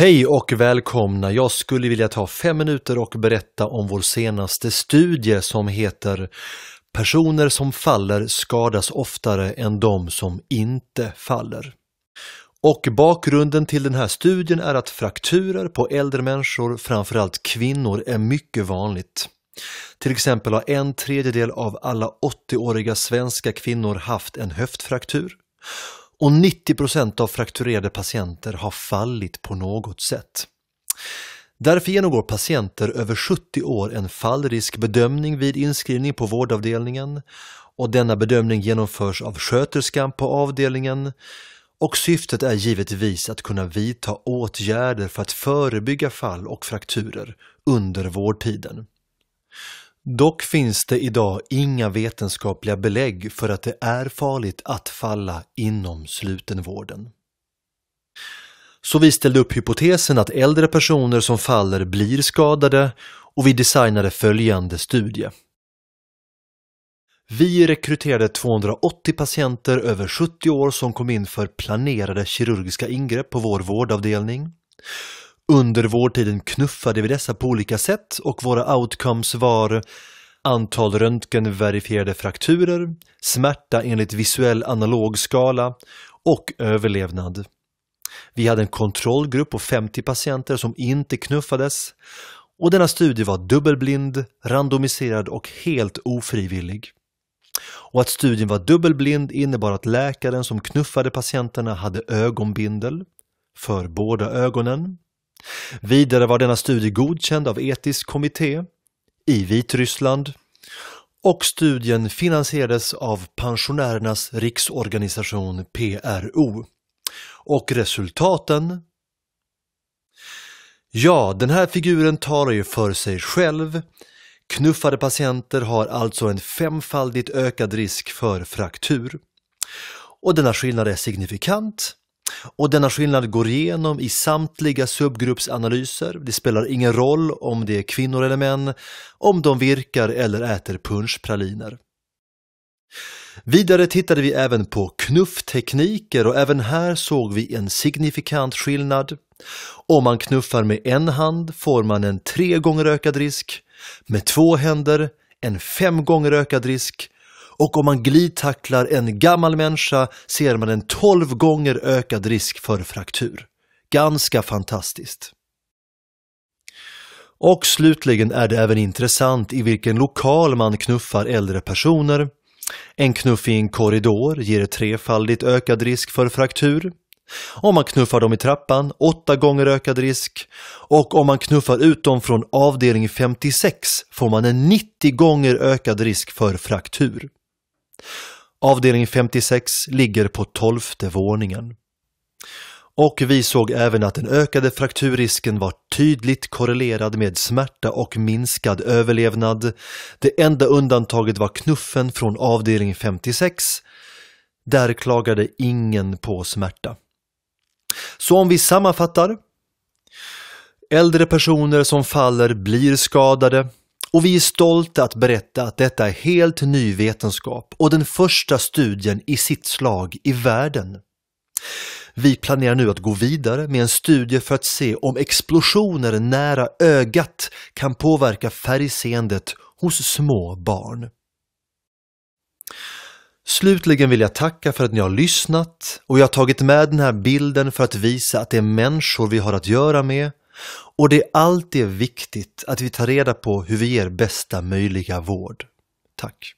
Hej och välkomna! Jag skulle vilja ta fem minuter och berätta om vår senaste studie som heter Personer som faller skadas oftare än de som inte faller. Och bakgrunden till den här studien är att frakturer på äldre människor, framförallt kvinnor, är mycket vanligt. Till exempel har en tredjedel av alla 80-åriga svenska kvinnor haft en höftfraktur och 90% av frakturerade patienter har fallit på något sätt. Därför genomgår patienter över 70 år en fallriskbedömning vid inskrivning på vårdavdelningen och denna bedömning genomförs av sköterskan på avdelningen och syftet är givetvis att kunna vidta åtgärder för att förebygga fall och frakturer under vårdtiden. Dock finns det idag inga vetenskapliga belägg för att det är farligt att falla inom slutenvården. Så vi ställde upp hypotesen att äldre personer som faller blir skadade och vi designade följande studie. Vi rekryterade 280 patienter över 70 år som kom in för planerade kirurgiska ingrepp på vår vårdavdelning. Under vårdtiden knuffade vi dessa på olika sätt och våra outcomes var antal röntgenverifierade frakturer, smärta enligt visuell analog skala och överlevnad. Vi hade en kontrollgrupp på 50 patienter som inte knuffades och denna studie var dubbelblind, randomiserad och helt ofrivillig. Och att studien var dubbelblind innebar att läkaren som knuffade patienterna hade ögonbindel för båda ögonen Vidare var denna studie godkänd av etisk kommitté i Vitryssland och studien finansierades av Pensionärernas riksorganisation PRO. Och resultaten? Ja, den här figuren talar ju för sig själv. Knuffade patienter har alltså en femfaldigt ökad risk för fraktur. Och denna skillnad är signifikant och denna skillnad går igenom i samtliga subgruppsanalyser. Det spelar ingen roll om det är kvinnor eller män, om de virkar eller äter punschpraliner. Vidare tittade vi även på knufftekniker och även här såg vi en signifikant skillnad. Om man knuffar med en hand får man en tre gånger ökad risk, med två händer en fem gånger ökad risk och om man glidtacklar en gammal människa ser man en 12 gånger ökad risk för fraktur. Ganska fantastiskt. Och slutligen är det även intressant i vilken lokal man knuffar äldre personer. En knuff i en korridor ger trefaldigt ökad risk för fraktur. Om man knuffar dem i trappan, åtta gånger ökad risk. Och om man knuffar ut dem från avdelning 56 får man en 90 gånger ökad risk för fraktur. Avdelning 56 ligger på tolfte våningen. Och vi såg även att den ökade frakturrisken var tydligt korrelerad med smärta och minskad överlevnad. Det enda undantaget var knuffen från avdelning 56. Där klagade ingen på smärta. Så om vi sammanfattar. Äldre personer som faller blir skadade, och vi är stolta att berätta att detta är helt ny vetenskap och den första studien i sitt slag i världen. Vi planerar nu att gå vidare med en studie för att se om explosioner nära ögat kan påverka färgseendet hos små barn. Slutligen vill jag tacka för att ni har lyssnat och jag har tagit med den här bilden för att visa att det är människor vi har att göra med och det är alltid viktigt att vi tar reda på hur vi ger bästa möjliga vård. Tack!